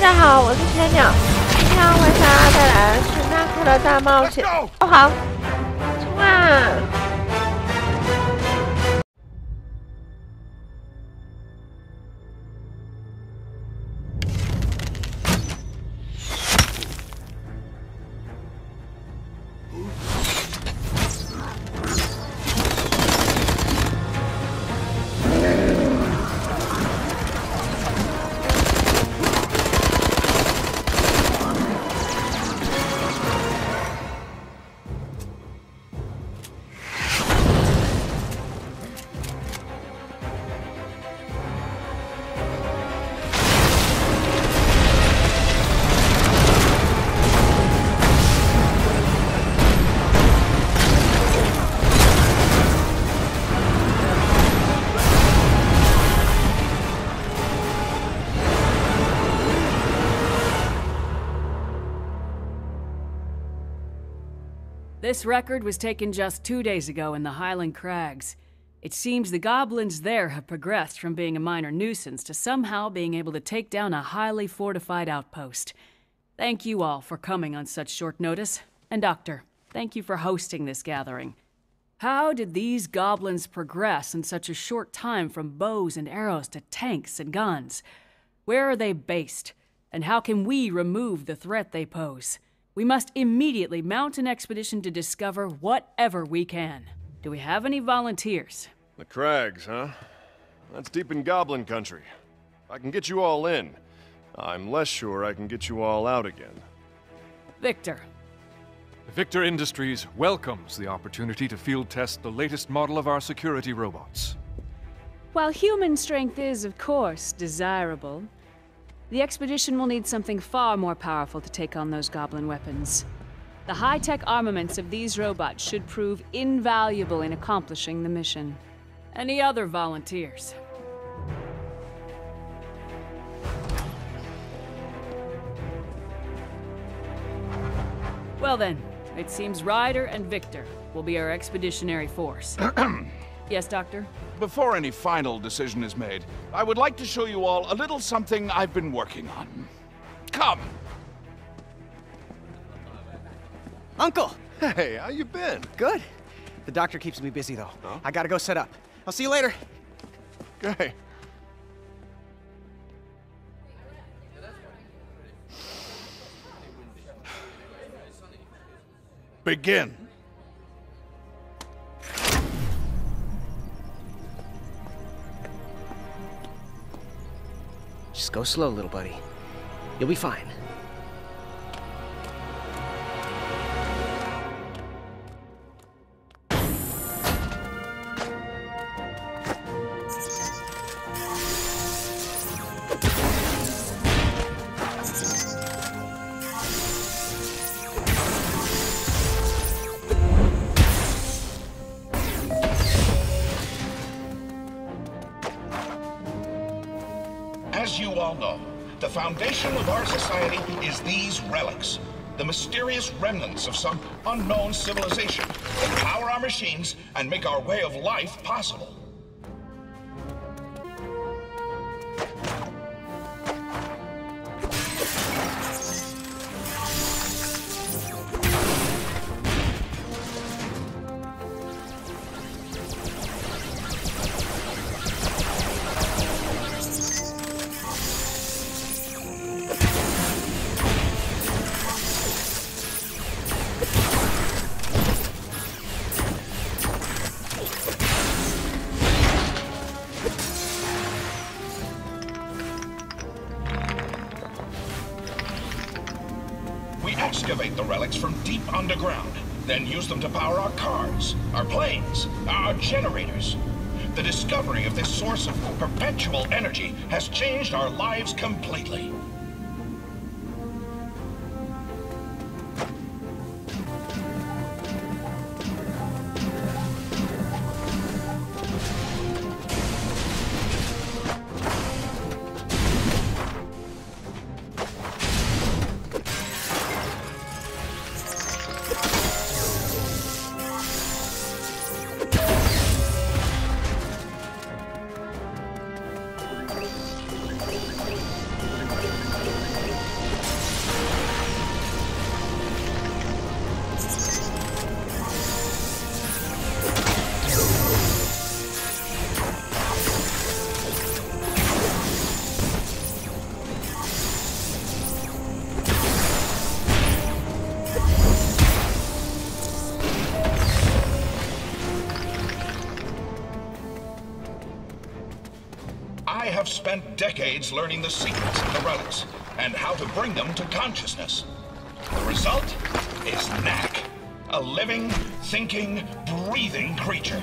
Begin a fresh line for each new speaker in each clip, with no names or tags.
家好，我是千鸟，今天要为大家带来的是《纳克的大冒险》。哦，好，冲啊
！This record was taken just two days ago in the Highland Crags. It seems the goblins there have progressed from being a minor nuisance to somehow being able to take down a highly fortified outpost. Thank you all for coming on such short notice. And Doctor, thank you for hosting this gathering. How did these goblins progress in such a short time from bows and arrows to tanks and guns? Where are they based? And how can we remove the threat they pose? We must immediately mount an expedition to discover whatever we can. Do we have any volunteers?
The Crags, huh? That's deep in Goblin country. I can get you all in. I'm less sure I can get you all out again.
Victor.
Victor Industries welcomes the opportunity to field test the latest model of our security robots.
While human strength is, of course, desirable, the expedition will need something far more powerful to take on those goblin weapons. The high-tech armaments of these robots should prove invaluable in accomplishing the mission. Any other volunteers? Well then, it seems Ryder and Victor will be our expeditionary force. yes, Doctor?
Before any final decision is made, I would like to show you all a little something I've been working on. Come!
Uncle!
Hey, how you been?
Good. The doctor keeps me busy, though. I gotta go set up. I'll see you later.
Okay.
Begin.
Go slow, little buddy. You'll be fine.
Foundation of our society is these relics. The mysterious remnants of some unknown civilization that power our machines and make our way of life possible. Relics from deep underground, then use them to power our cars, our planes, our generators. The discovery of this source of perpetual energy has changed our lives completely. Have spent decades learning the secrets of the relics and how to bring them to consciousness. The result is Knack, a living, thinking, breathing creature.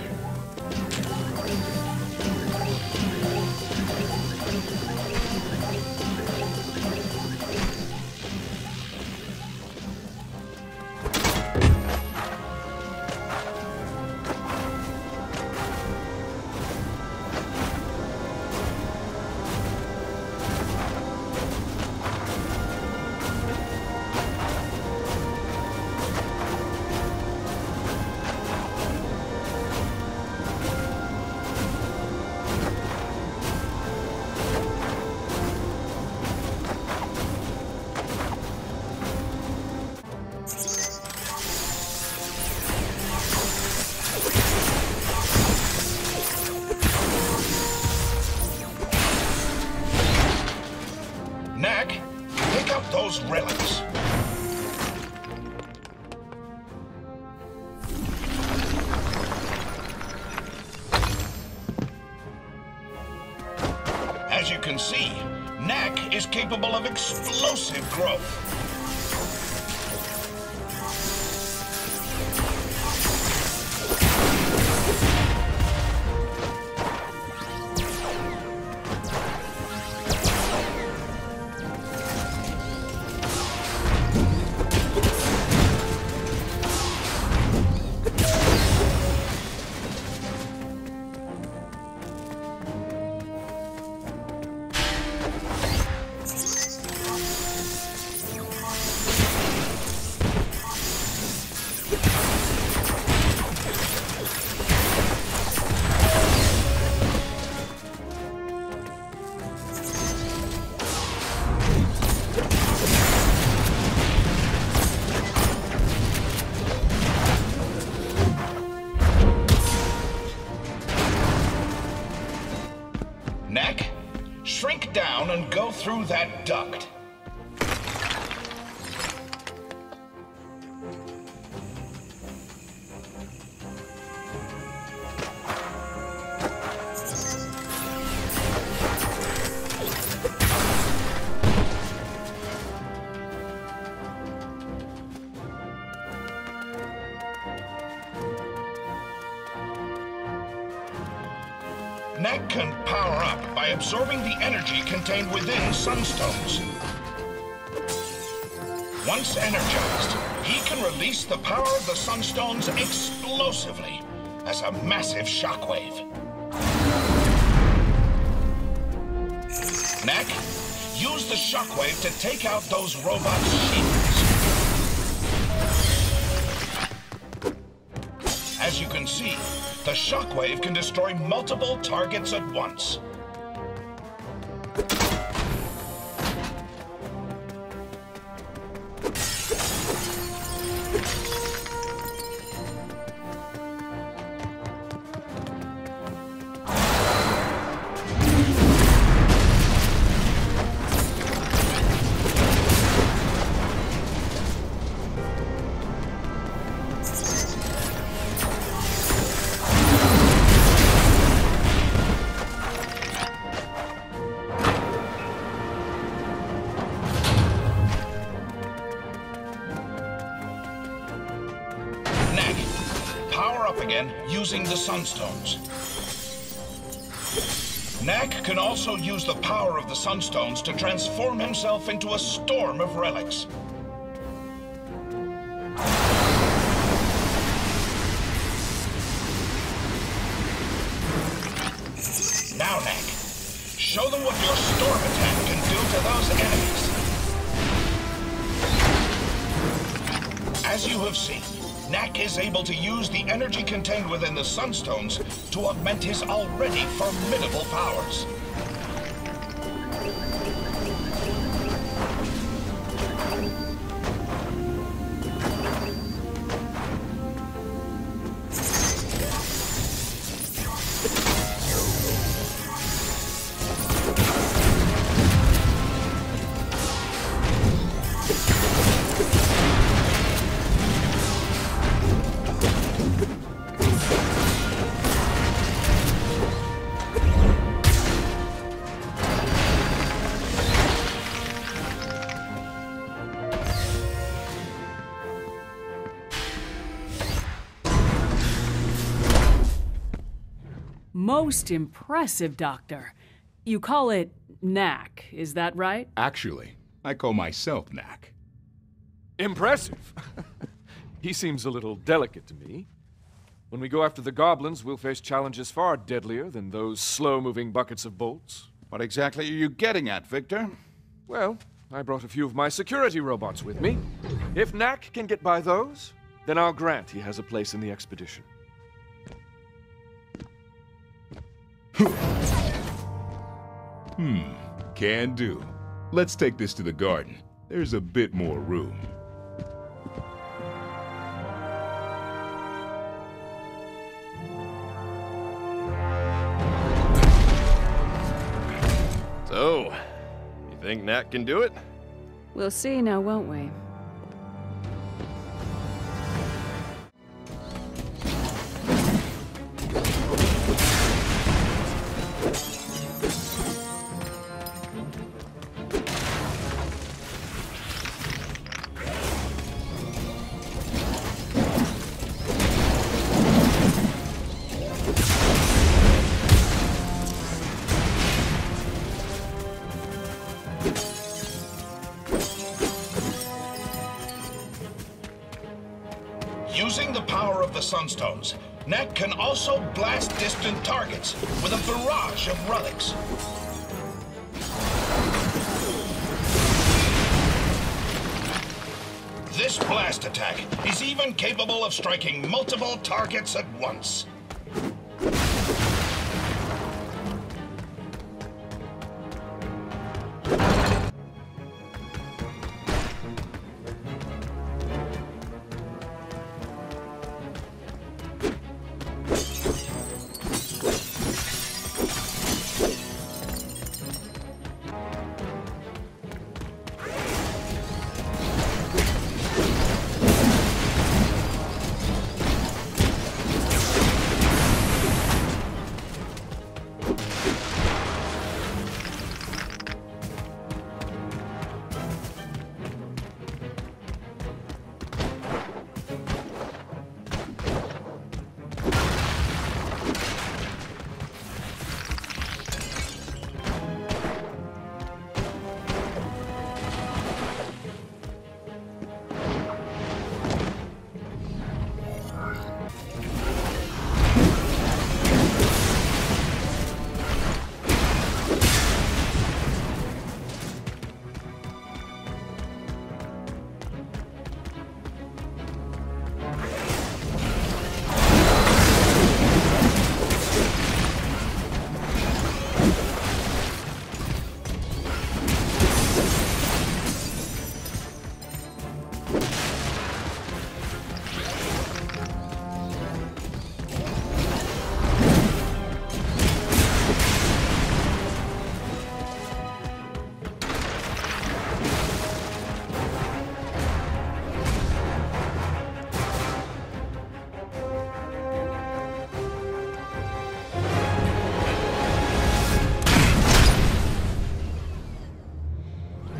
Explosive that duct. Knack can power up by absorbing the energy contained within sunstones. Once energized, he can release the power of the sunstones explosively as a massive shockwave. Knack, use the shockwave to take out those robot shields. The shockwave can destroy multiple targets at once. Again using the sunstones. Knack can also use the power of the sunstones to transform himself into a storm of relics. Able to use the energy contained within the Sunstones to augment his already formidable powers.
Most impressive, Doctor. You call it knack, is that right?
Actually, I call myself Knack.
Impressive. he seems a little delicate to me. When we go after the goblins, we'll face challenges far deadlier than those slow-moving buckets of bolts.
What exactly are you getting at, Victor?
Well, I brought a few of my security robots with me. If Knack can get by those, then I'll grant he has a place in the expedition.
Hmm, can do. Let's take this to the garden. There's a bit more room.
So, you think Knack can do it?
We'll see now, won't we?
Sunstones, can also blast distant targets with a barrage of relics. This blast attack is even capable of striking multiple targets at once.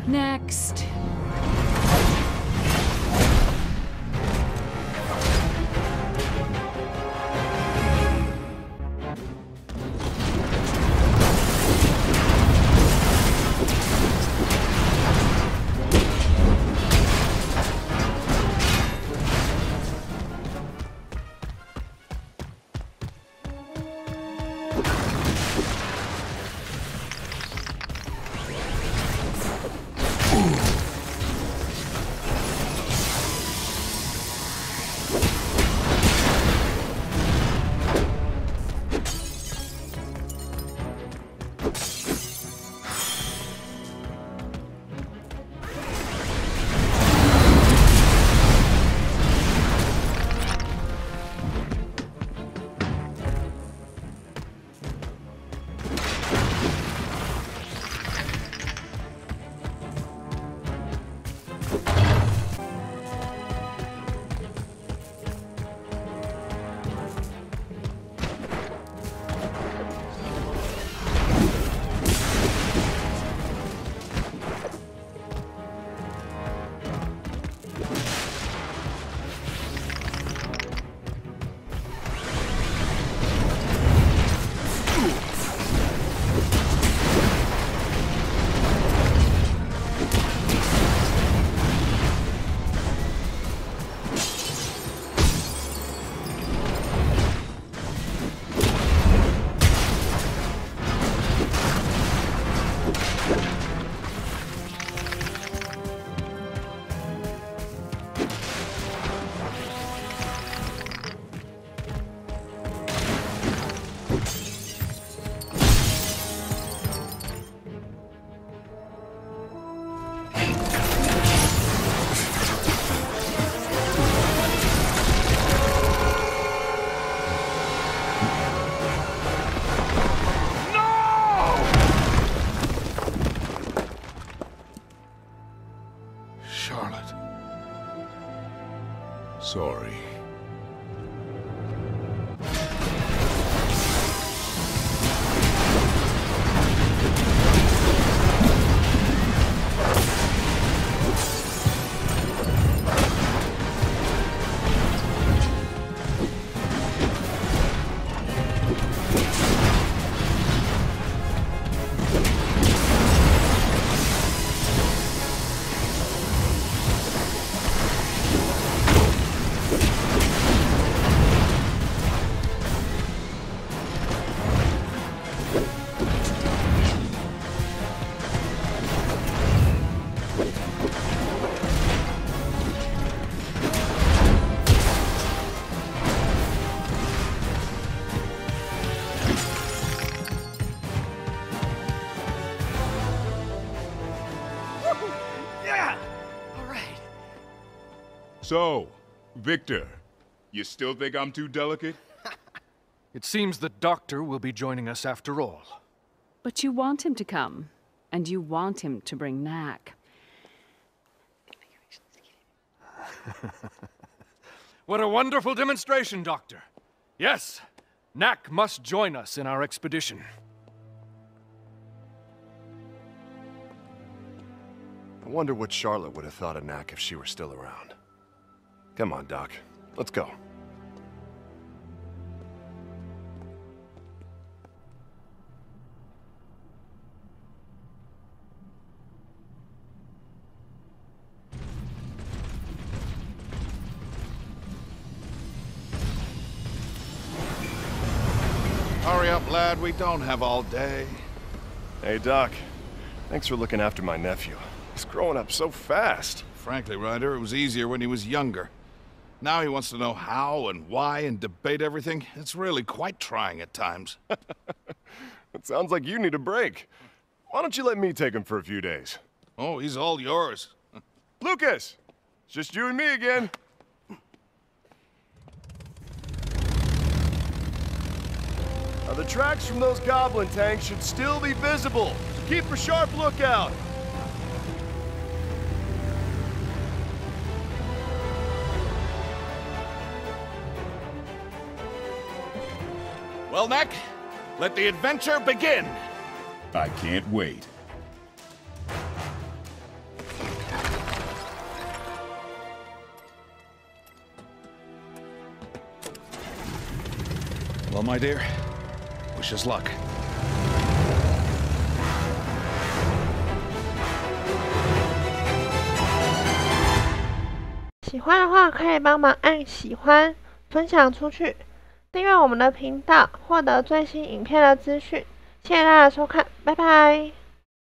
Next.
So, Victor, you still think I'm too delicate?
It seems the doctor will be joining us after all.
But you want him to come, and you want him to bring Knack.
What a wonderful demonstration, Doctor. Yes, Knack must join us in our expedition.
I wonder what Charlotte would have thought of Knack if she were still around. Come on, Doc. Let's go.
Hurry up, lad. We don't have all day.
Hey, Doc. Thanks for looking after my nephew. He's growing up so fast.
Frankly, Ryder, it was easier when he was younger. Now he wants to know how and why and debate everything. It's really quite trying at times.
It sounds like you need a break. Why don't you let me take him for a few days?
oh, he's all yours.
Lucas! It's just you and me again. Now, the tracks from those goblin tanks should still be visible. So keep a sharp lookout.
Well, Knack, let the adventure begin!
I can't wait.
Well, my dear, wish us luck.
If you like, please 喜欢的话可以帮忙按喜欢，分享出去。订阅我们的频道，获得最新影片的资讯。谢谢大家收看，拜拜。